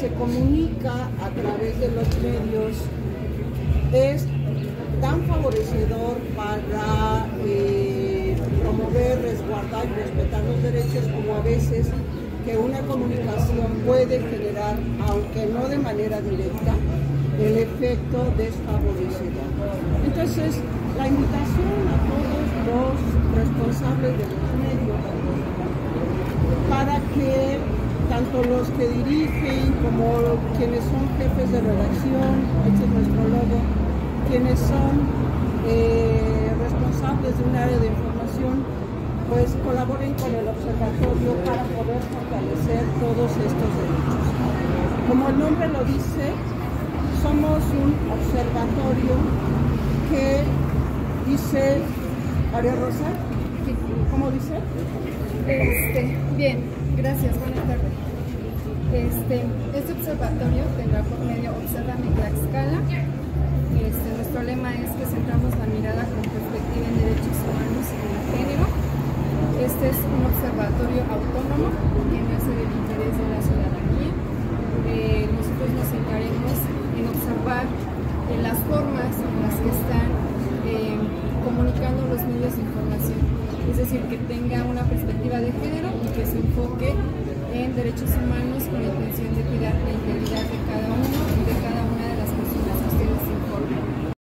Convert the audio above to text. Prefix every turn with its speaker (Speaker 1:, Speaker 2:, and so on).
Speaker 1: se comunica a través de los medios es tan favorecedor para eh, promover, resguardar y respetar los derechos como a veces que una comunicación puede generar, aunque no de manera directa, el efecto desfavorecedor. Entonces, la invitación a todos los responsables de los medios para que tanto los que dirigen como quienes son jefes de redacción, este es nuestro logo, quienes son eh, responsables de un área de información, pues colaboren con el observatorio para poder fortalecer todos estos derechos. Como el nombre lo dice, somos un observatorio que dice, María Rosa, ¿cómo dice?
Speaker 2: Este, bien, gracias, buenas tardes. Este, este observatorio tendrá por medio Observame Tlaxcala. Este, nuestro lema es que centramos la mirada con perspectiva en derechos humanos y en género. Este es un observatorio autónomo que nace del interés de la ciudadanía. Eh, nosotros nos centraremos en observar en las formas en las que están eh, comunicando los medios de información. Es decir, que tenga una perspectiva de género y que se enfoque en derechos humanos con la